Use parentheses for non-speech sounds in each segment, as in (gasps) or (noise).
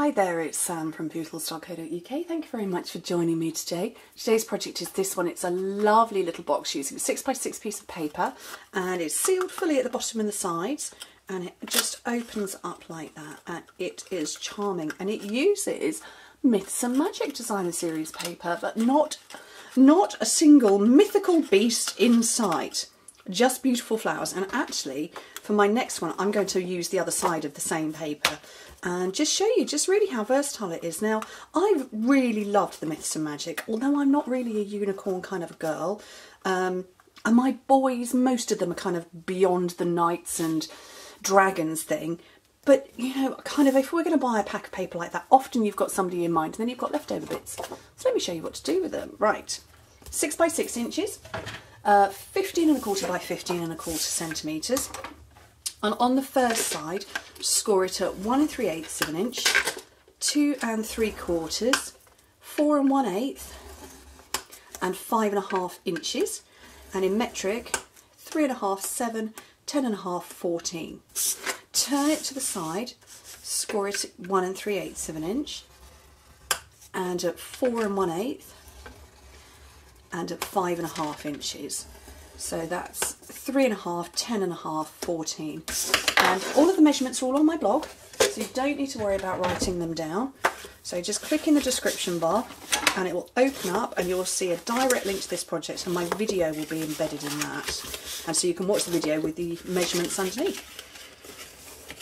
Hi there, it's Sam from pootles.co.uk. Thank you very much for joining me today. Today's project is this one. It's a lovely little box using a 6x6 piece of paper and it's sealed fully at the bottom and the sides and it just opens up like that and it is charming and it uses Myths and Magic Designer Series paper but not, not a single mythical beast in sight just beautiful flowers. And actually for my next one I'm going to use the other side of the same paper and just show you just really how versatile it is. Now I've really loved the Myths and Magic although I'm not really a unicorn kind of girl. Um, and my boys most of them are kind of beyond the knights and dragons thing. But you know kind of if we're going to buy a pack of paper like that often you've got somebody in mind and then you've got leftover bits. So let me show you what to do with them. Right six by six inches uh, 15 and a quarter by 15 and a quarter centimetres. And on the first side, score it at one and three eighths of an inch, two and three quarters, four and one eighth, and 5 and a half inches. And in metric, 3 and a half, 7, 10 and a half, 14. Turn it to the side, score it at one and three eighths of an inch, and at four and one eighth, and at five and a half inches. So that's three and a half, ten and a half, 14. And all of the measurements are all on my blog, so you don't need to worry about writing them down. So just click in the description bar and it will open up and you'll see a direct link to this project and my video will be embedded in that. And so you can watch the video with the measurements underneath.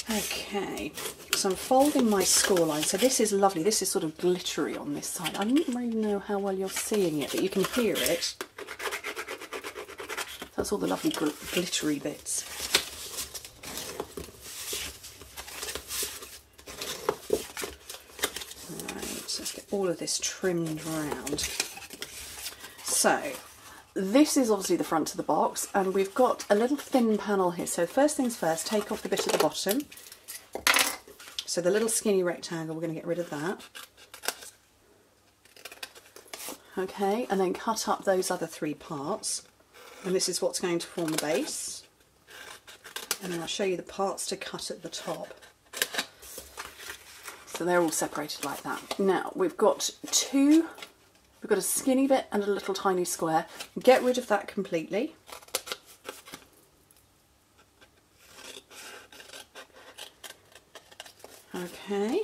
Okay, so I'm folding my score line. So this is lovely. This is sort of glittery on this side. I don't really know how well you're seeing it, but you can hear it. That's all the lovely gl glittery bits. Right, let's get all of this trimmed round. So this is obviously the front of the box and we've got a little thin panel here. So first things first, take off the bit at the bottom. So the little skinny rectangle, we're going to get rid of that. Okay, and then cut up those other three parts. And this is what's going to form the base. And then I'll show you the parts to cut at the top. So they're all separated like that. Now we've got two We've got a skinny bit and a little tiny square. Get rid of that completely. Okay,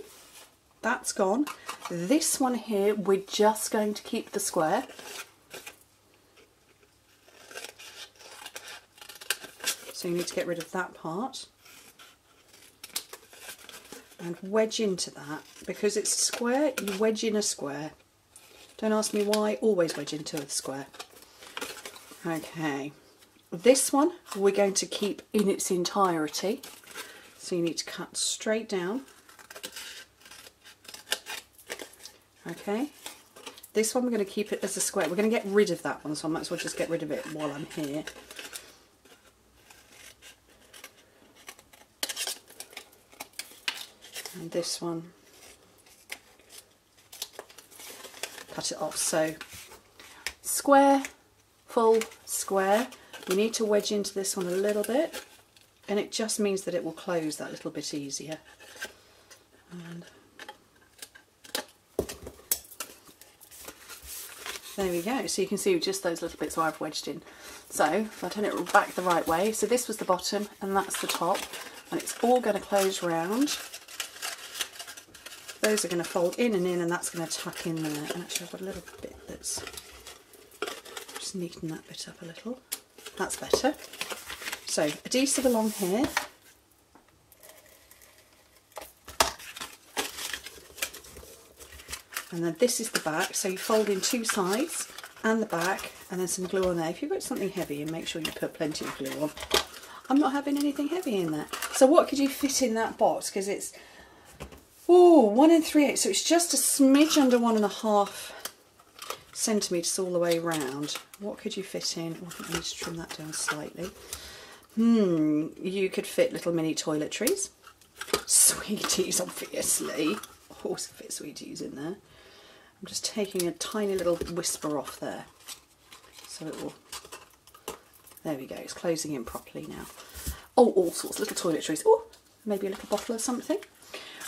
that's gone. This one here, we're just going to keep the square. So you need to get rid of that part and wedge into that. Because it's square, you wedge in a square. Don't ask me why, always wedge into a square. Okay, this one we're going to keep in its entirety. So you need to cut straight down. Okay, this one we're going to keep it as a square. We're going to get rid of that one, so I might as well just get rid of it while I'm here. And this one cut it off. So square, full square. We need to wedge into this one a little bit and it just means that it will close that little bit easier. And there we go. So you can see just those little bits where I've wedged in. So if I turn it back the right way, so this was the bottom and that's the top and it's all going to close round those are going to fold in and in and that's going to tuck in there. And actually I've got a little bit that's just neaten that bit up a little. That's better. So adhesive along here. And then this is the back, so you fold in two sides and the back and then some glue on there. If you've got something heavy, and make sure you put plenty of glue on. I'm not having anything heavy in there. So what could you fit in that box? Because it's Oh, one and three eighths. So it's just a smidge under one and a half centimetres all the way round. What could you fit in? Oh, I think I need to trim that down slightly. Hmm, you could fit little mini toiletries. Sweeties, obviously. Always fit sweeties in there. I'm just taking a tiny little whisper off there. So it will... There we go, it's closing in properly now. Oh, all sorts, little toiletries. Oh, maybe a little bottle of something.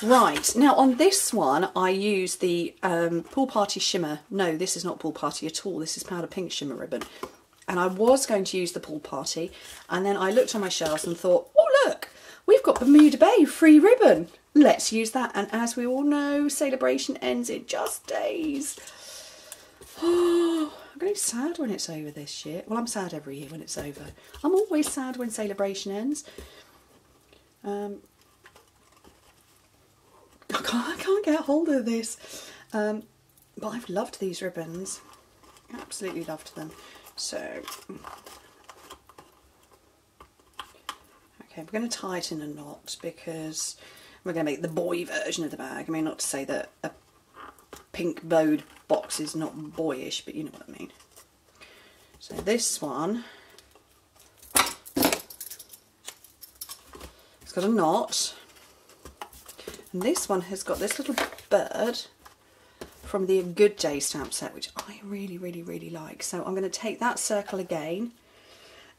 Right, now on this one I use the um, Pool Party Shimmer. No, this is not Pool Party at all. This is Powder Pink Shimmer Ribbon. And I was going to use the Pool Party and then I looked on my shelves and thought, oh look, we've got Bermuda Bay free ribbon. Let's use that. And as we all know, celebration ends in just days. Oh, (gasps) I'm going to be sad when it's over this year. Well, I'm sad every year when it's over. I'm always sad when celebration ends. Um, I can't, I can't get hold of this. Um, but I've loved these ribbons. Absolutely loved them. So, okay, we're going to tie it in a knot because we're going to make the boy version of the bag. I mean, not to say that a pink bowed box is not boyish, but you know what I mean. So this one, got a knot and this one has got this little bird from the Good Day stamp set, which I really, really, really like. So I'm going to take that circle again.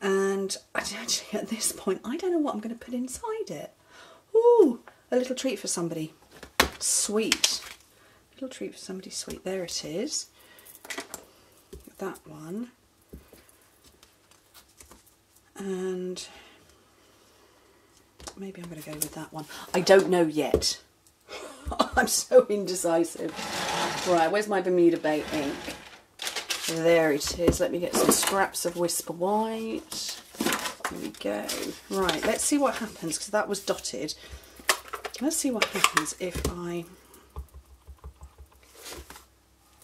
And (laughs) actually at this point, I don't know what I'm going to put inside it. Ooh, a little treat for somebody. Sweet. A little treat for somebody sweet. There it is. That one. And maybe I'm going to go with that one. I don't know yet. (laughs) I'm so indecisive. Right, where's my Bermuda Bay ink? There it is. Let me get some scraps of Whisper White. There we go. Right, let's see what happens because that was dotted. Let's see what happens if I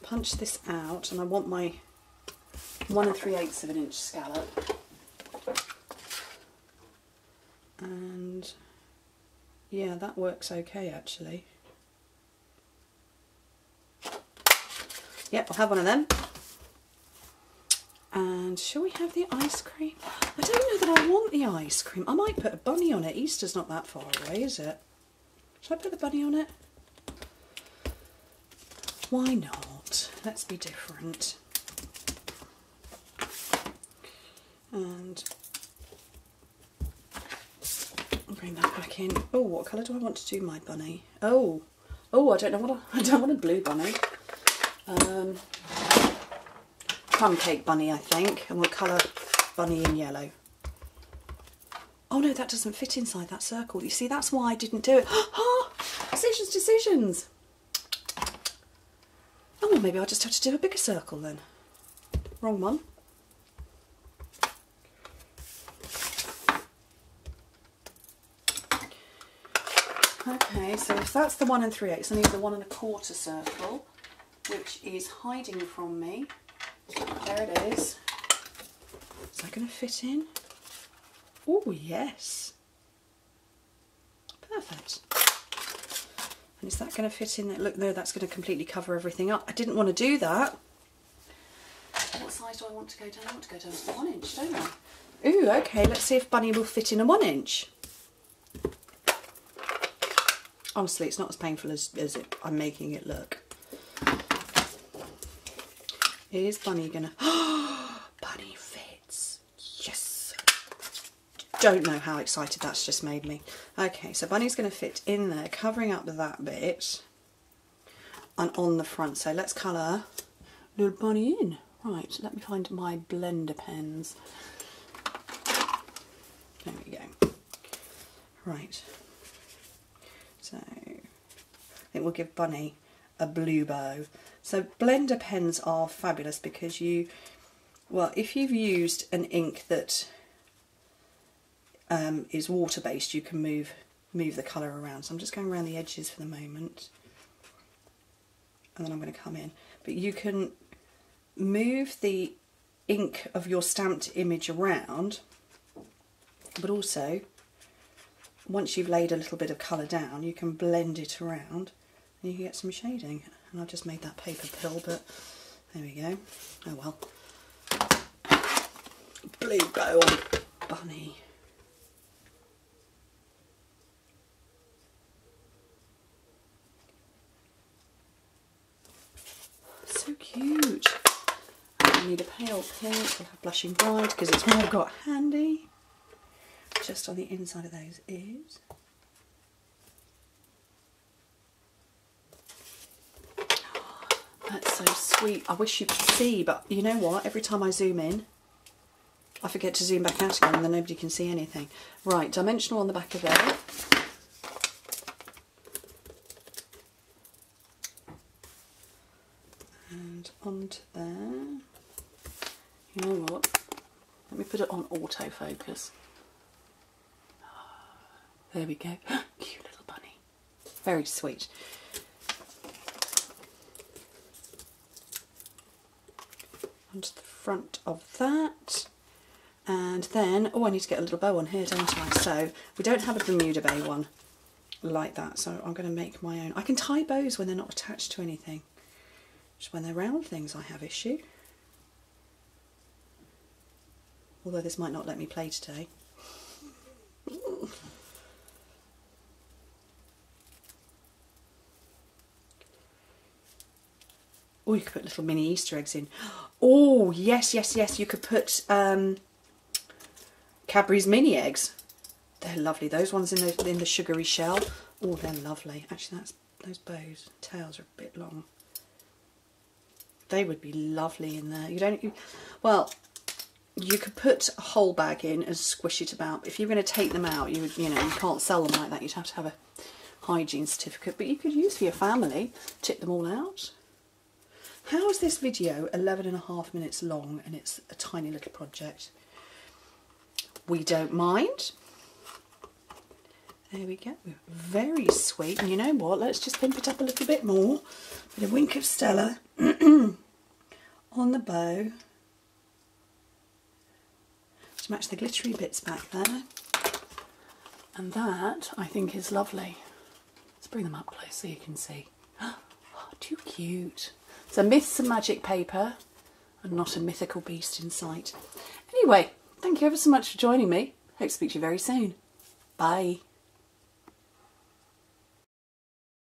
punch this out and I want my one and three eighths of an inch scallop. And yeah, that works okay actually. Yep, I'll have one of them. And shall we have the ice cream? I don't know that I want the ice cream. I might put a bunny on it. Easter's not that far away, is it? Should I put the bunny on it? Why not? Let's be different. And bring that back in. Oh, what colour do I want to do my bunny? Oh, oh, I don't know what I, (laughs) I don't want a blue bunny. Um, crumb cake bunny, I think, and we'll colour bunny in yellow. Oh no, that doesn't fit inside that circle. You see, that's why I didn't do it. Oh, (gasps) decisions, decisions. Oh, well, maybe I'll just have to do a bigger circle then. Wrong one. Okay, so if that's the one and three eighths, I need the one and a quarter circle which is hiding from me. There it is. Is that going to fit in? Oh, yes. Perfect. And is that going to fit in there? Look, no, that's going to completely cover everything up. I didn't want to do that. What size do I want to go down? I want to go down to one inch, don't I? Ooh, okay, let's see if Bunny will fit in a one inch. Honestly, it's not as painful as, as it, I'm making it look. Is Bunny gonna... (gasps) Bunny fits. Yes. Don't know how excited that's just made me. Okay, so Bunny's to fit in there, covering up that bit and on the front. So let's colour little Bunny in. Right, let me find my blender pens. There we go. Right. So I think we'll give Bunny a blue bow. So blender pens are fabulous because you, well, if you've used an ink that um, is water based, you can move move the colour around. So I'm just going around the edges for the moment, and then I'm going to come in. But you can move the ink of your stamped image around, but also once you've laid a little bit of colour down, you can blend it around and you can get some shading. And I've just made that paper pill but there we go. Oh well. Blue bow on bunny. So cute. I need a pale pink. We'll have blushing bride because it's what I've got handy just on the inside of those is ah, That's so sweet. I wish you could see, but you know what? Every time I zoom in, I forget to zoom back out again and then nobody can see anything. Right, dimensional on the back of there. And onto there. You know what? Let me put it on autofocus. There we go. (gasps) Cute little bunny. Very sweet. Onto the front of that. And then, oh, I need to get a little bow on here, don't I? So we don't have a Bermuda Bay one like that, so I'm going to make my own. I can tie bows when they're not attached to anything. Just when they're round things I have issue. Although this might not let me play today. (laughs) Oh, you could put little mini Easter eggs in. Oh, yes, yes, yes. You could put um, Cadbury's mini eggs. They're lovely. Those ones in the in the sugary shell. Oh, they're lovely. Actually, that's those bows tails are a bit long. They would be lovely in there. You don't. You, well, you could put a whole bag in and squish it about. If you're going to take them out, you would. You know, you can't sell them like that. You'd have to have a hygiene certificate. But you could use for your family. Tip them all out. How is this video 11 and a half minutes long and it's a tiny little project? We don't mind. There we go. Very sweet. And you know what? Let's just pimp it up a little bit more. With a wink of Stella (clears throat) on the bow. To match the glittery bits back there. And that, I think, is lovely. Let's bring them up close so you can see. (gasps) Oh, too cute. So myths and magic paper and not a mythical beast in sight. Anyway, thank you ever so much for joining me. Hope to speak to you very soon. Bye.